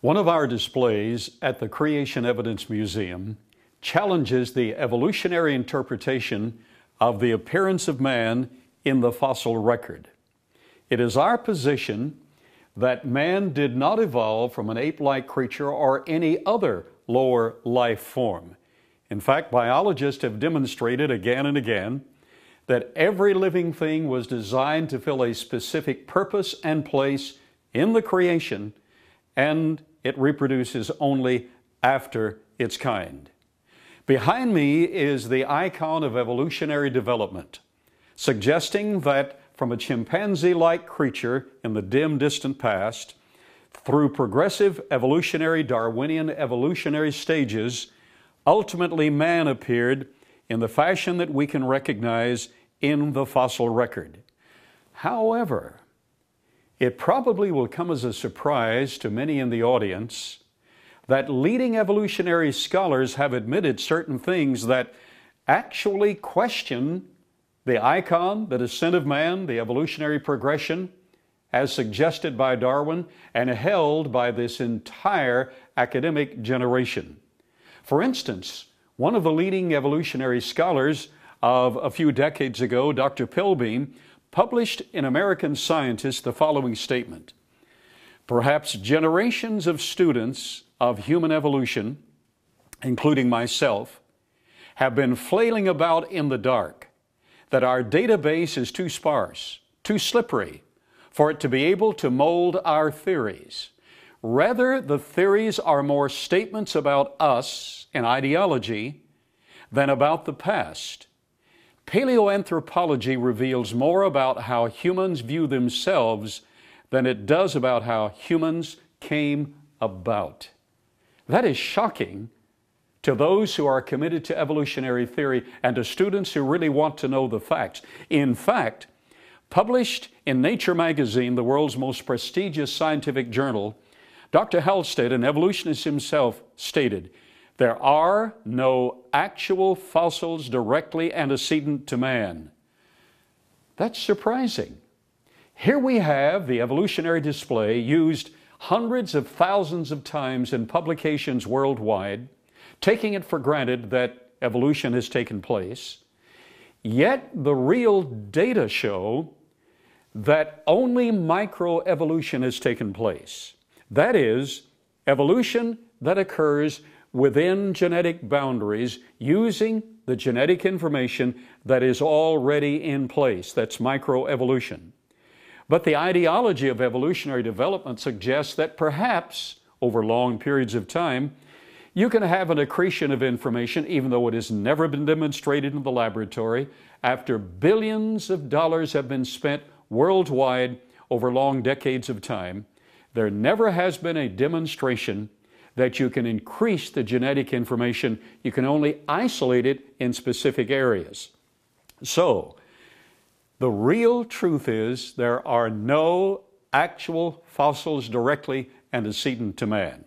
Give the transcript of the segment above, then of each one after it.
One of our displays at the Creation Evidence Museum challenges the evolutionary interpretation of the appearance of man in the fossil record. It is our position that man did not evolve from an ape like creature or any other lower life form. In fact, biologists have demonstrated again and again that every living thing was designed to fill a specific purpose and place in the creation, and it reproduces only after its kind. Behind me is the icon of evolutionary development, suggesting that from a chimpanzee like creature in the dim, distant past, through progressive evolutionary Darwinian evolutionary stages, ultimately man appeared in the fashion that we can recognize in the fossil record. However, it probably will come as a surprise to many in the audience that leading evolutionary scholars have admitted certain things that actually question the icon, the descent of man, the evolutionary progression, as suggested by Darwin and held by this entire academic generation. For instance, one of the leading evolutionary scholars of a few decades ago, Dr. Pilbeam, published in American Scientist the following statement Perhaps generations of students of human evolution, including myself, have been flailing about in the dark, that our database is too sparse, too slippery for it to be able to mold our theories. Rather, the theories are more statements about us and ideology than about the past Paleoanthropology reveals more about how humans view themselves than it does about how humans came about. That is shocking to those who are committed to evolutionary theory and to students who really want to know the facts. In fact, published in Nature magazine, the world's most prestigious scientific journal, Dr. Halstead, an evolutionist himself, stated there are no actual fossils directly antecedent to man. That's surprising. Here we have the evolutionary display used hundreds of thousands of times in publications worldwide, taking it for granted that evolution has taken place. Yet the real data show that only microevolution has taken place. That is, evolution that occurs within genetic boundaries using the genetic information that is already in place. That's microevolution. But the ideology of evolutionary development suggests that perhaps over long periods of time, you can have an accretion of information, even though it has never been demonstrated in the laboratory, after billions of dollars have been spent worldwide over long decades of time. There never has been a demonstration that you can increase the genetic information. You can only isolate it in specific areas. So, the real truth is there are no actual fossils directly antecedent to man.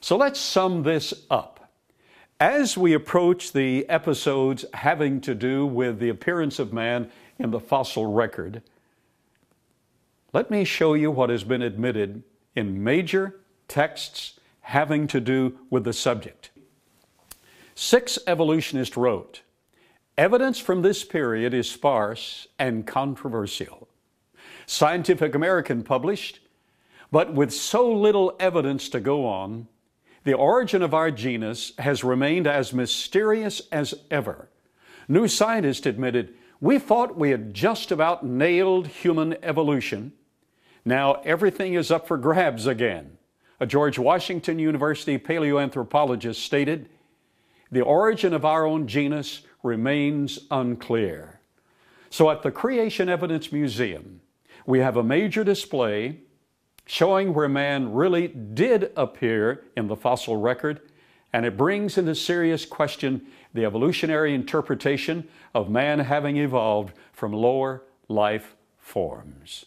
So let's sum this up. As we approach the episodes having to do with the appearance of man in the fossil record, let me show you what has been admitted in major texts having to do with the subject. Six evolutionists wrote, Evidence from this period is sparse and controversial. Scientific American published, but with so little evidence to go on, the origin of our genus has remained as mysterious as ever. New Scientist admitted, we thought we had just about nailed human evolution. Now everything is up for grabs again. A George Washington University paleoanthropologist stated, the origin of our own genus remains unclear. So at the Creation Evidence Museum, we have a major display showing where man really did appear in the fossil record, and it brings into serious question the evolutionary interpretation of man having evolved from lower life forms.